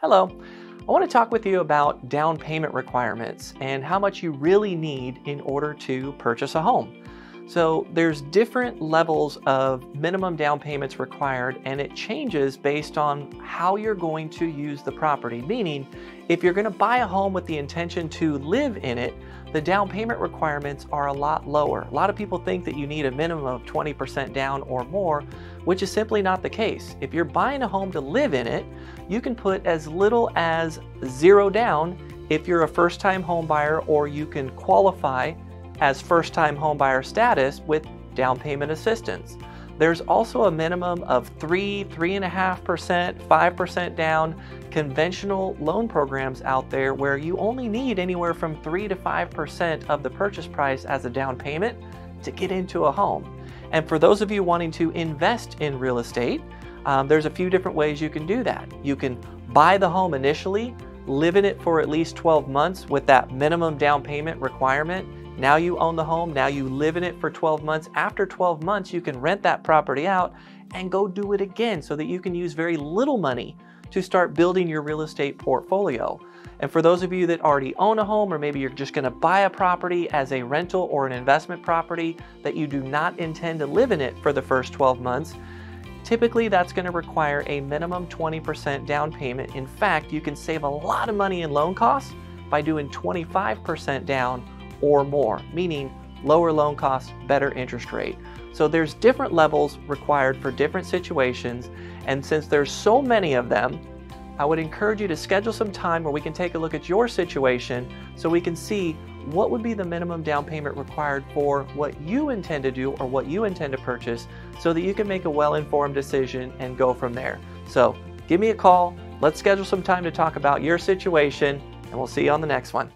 Hello. I want to talk with you about down payment requirements and how much you really need in order to purchase a home. So there's different levels of minimum down payments required and it changes based on how you're going to use the property. Meaning, if you're going to buy a home with the intention to live in it, the down payment requirements are a lot lower. A lot of people think that you need a minimum of 20% down or more, which is simply not the case. If you're buying a home to live in it, you can put as little as zero down if you're a first time home buyer or you can qualify as first time homebuyer status with down payment assistance. There's also a minimum of 3, 3.5%, 5% down conventional loan programs out there where you only need anywhere from 3 to 5% of the purchase price as a down payment to get into a home. And for those of you wanting to invest in real estate, um, there's a few different ways you can do that. You can buy the home initially, live in it for at least 12 months with that minimum down payment requirement, now you own the home, now you live in it for 12 months. After 12 months, you can rent that property out and go do it again so that you can use very little money to start building your real estate portfolio. And for those of you that already own a home, or maybe you're just gonna buy a property as a rental or an investment property that you do not intend to live in it for the first 12 months, typically that's gonna require a minimum 20% down payment. In fact, you can save a lot of money in loan costs by doing 25% down or more, meaning lower loan costs, better interest rate. So there's different levels required for different situations, and since there's so many of them, I would encourage you to schedule some time where we can take a look at your situation so we can see what would be the minimum down payment required for what you intend to do or what you intend to purchase so that you can make a well-informed decision and go from there. So give me a call, let's schedule some time to talk about your situation, and we'll see you on the next one.